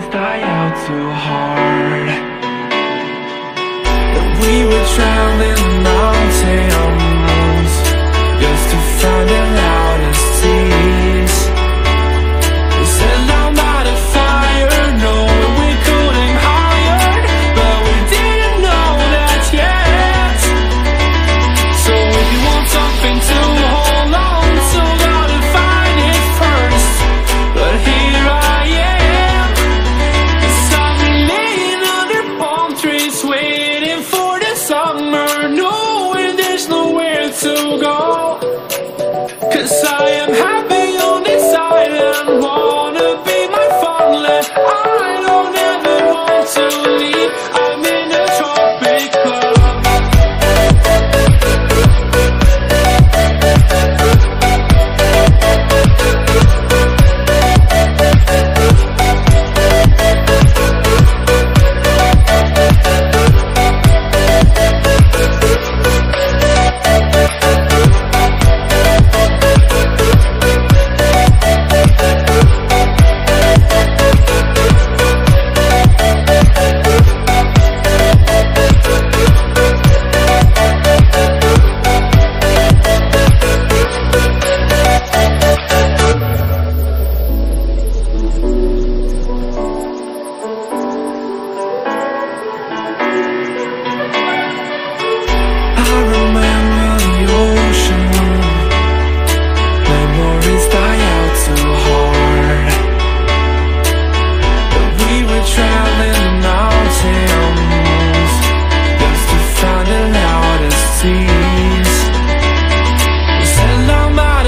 friends die out too hard. That we were drowning I am happy.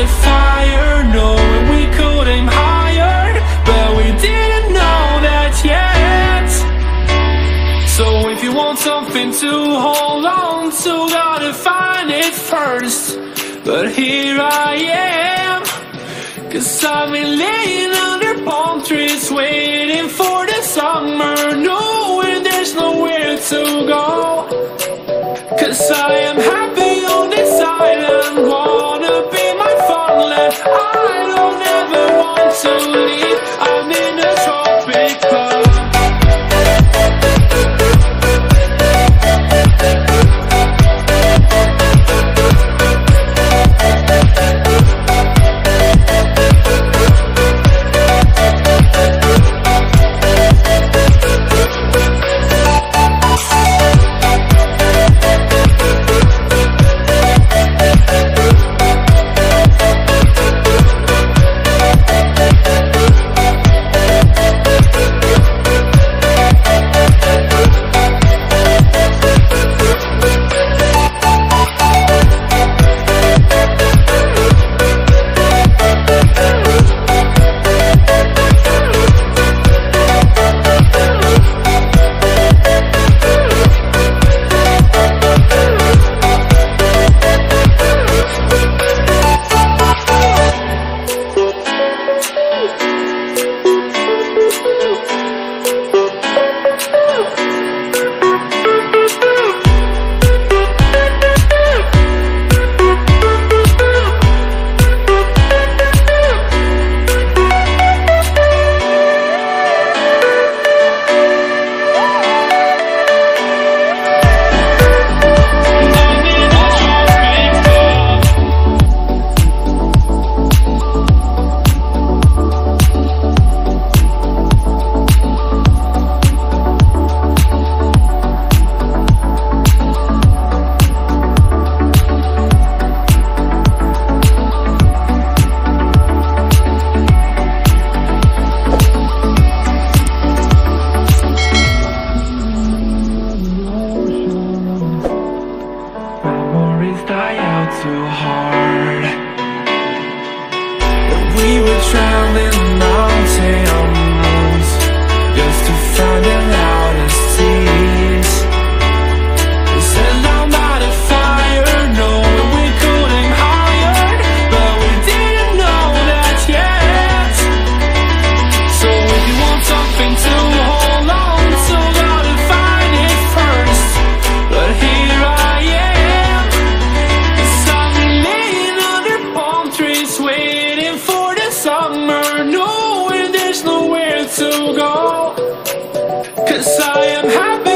fire Knowing we could aim higher But we didn't know that yet. So if you want something to hold on to Gotta find it first. But here I am Cause I've been laying Yes, I am happy.